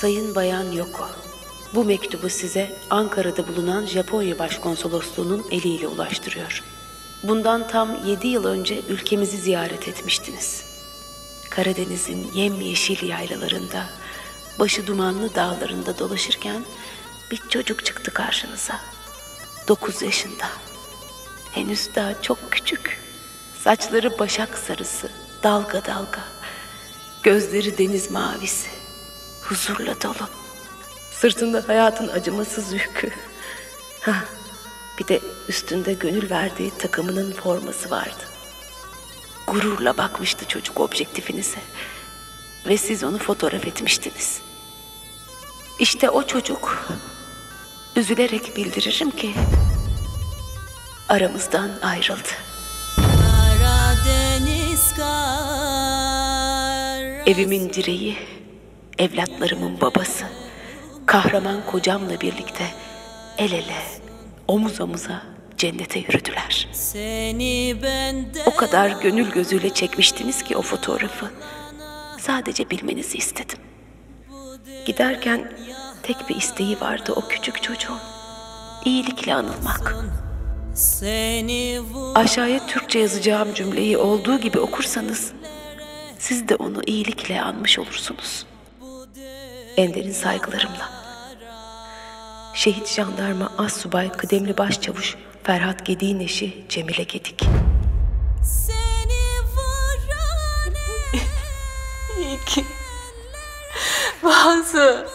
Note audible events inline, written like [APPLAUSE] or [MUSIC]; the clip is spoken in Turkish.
Sayın Bayan Yoko, bu mektubu size Ankara'da bulunan Japonya Başkonsolosluğu'nun eliyle ulaştırıyor. Bundan tam yedi yıl önce ülkemizi ziyaret etmiştiniz. Karadeniz'in yemyeşil yaylalarında, başı dumanlı dağlarında dolaşırken bir çocuk çıktı karşınıza. Dokuz yaşında. Henüz daha çok küçük. Saçları başak sarısı, dalga dalga. Gözleri deniz mavisi. Huzurla dolu. Sırtında hayatın acımasız yükü. Ha, bir de üstünde gönül verdiği takımının forması vardı. Gururla bakmıştı çocuk objektifinize. Ve siz onu fotoğraf etmiştiniz. İşte o çocuk. Üzülerek bildiririm ki aramızdan ayrıldı. Evimin direği, evlatlarımın babası, kahraman kocamla birlikte el ele, omuz omuza cennete yürüdüler. O kadar gönül gözüyle çekmiştiniz ki o fotoğrafı. Sadece bilmenizi istedim. Giderken tek bir isteği vardı o küçük çocuğun. İyilikle anılmak. Aşağıya Türkçe yazacağım cümleyi olduğu gibi okursanız siz de onu iyilikle anmış olursunuz. Ender'in saygılarımla. Şehit jandarma Assubay Kıdemli Başçavuş Ferhat Gedik'in eşi Cemile Gedik. [LAUGHS] İyi ki bazı